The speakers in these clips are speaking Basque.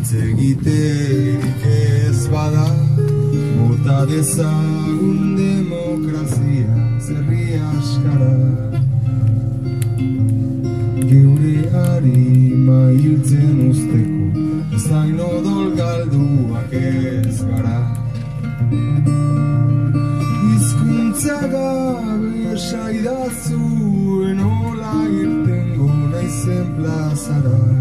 euskaraz hitz egiterik ez bada mota dezagun demokrazia zerri askara. Geure harima hiltzen usteko zain odol galduak ez gara. Hizkuntza gabe saidazu enola irtengo naizen plazara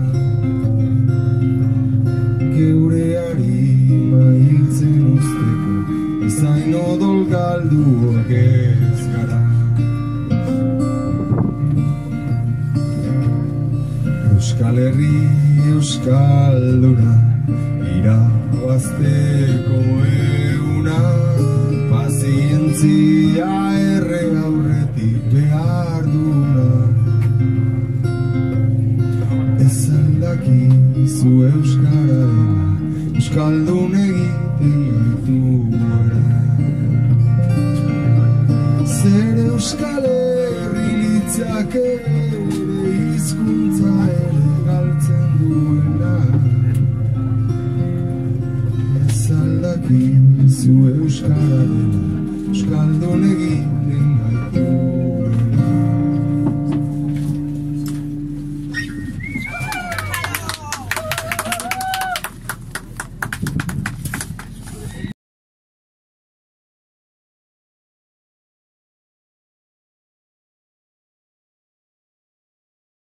Ezain odol galduak ez gara Euskal Herri Euskalduna Irabazteko eguna Pazientzia erre aurretik behar duna Ez aldakizu Euskara dela Euskaldun egiten gaituera Herri litzake ere hizkuntza ere galtzen duena Ez aldakizu Euskara dela Euskaldun gaituera